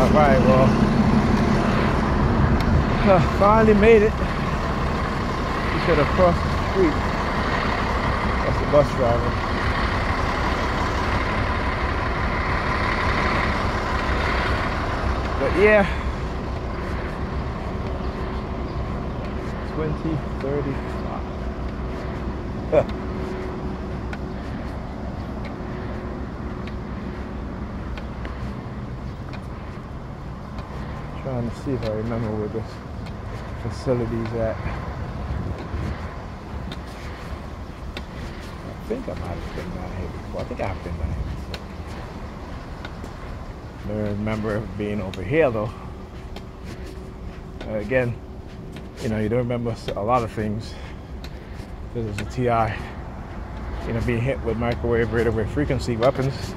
All right, well, uh, finally made it. We should have crossed the street. That's the bus driver. But yeah, 20, 35. Trying to see if I remember where this facility's at. I think I might have been down here before. I think I have been down here before. I don't remember being over here though. Uh, again, you know, you don't remember a lot of things. This is a TI. You know, being hit with microwave, radio wave frequency weapons.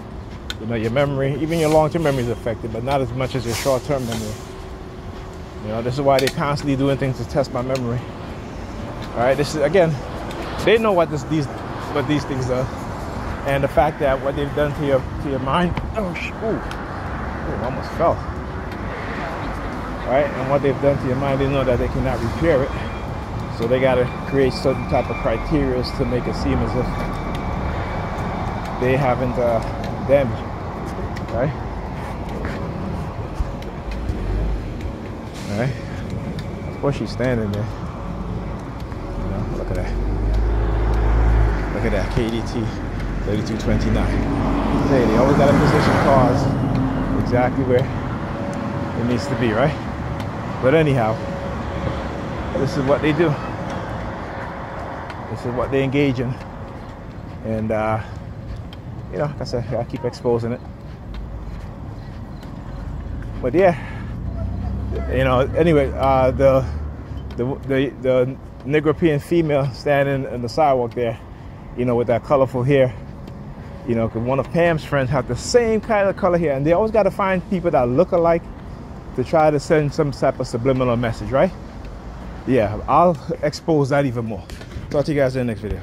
You know, your memory, even your long-term memory is affected, but not as much as your short-term memory. You know, this is why they're constantly doing things to test my memory. All right, this is again, they know what this these what these things are, and the fact that what they've done to your to your mind. Oh, sh- ooh, ooh, almost fell. Right, and what they've done to your mind, they know that they cannot repair it, so they got to create certain type of criteria to make it seem as if they haven't uh, damaged it, right? All right. Of course she's standing there. You know, look at that. Look at that KDT 3229. Say they always got to position cars exactly where it needs to be, right? But anyhow, this is what they do. This is what they engage in. And uh, you know, like I said, I keep exposing it. But yeah you know, anyway, uh, the, the the the Negropean female standing in the sidewalk there, you know, with that colorful hair, you know, because one of Pam's friends had the same kind of color hair, and they always got to find people that look alike to try to send some type of subliminal message, right? Yeah, I'll expose that even more. Talk to you guys in the next video.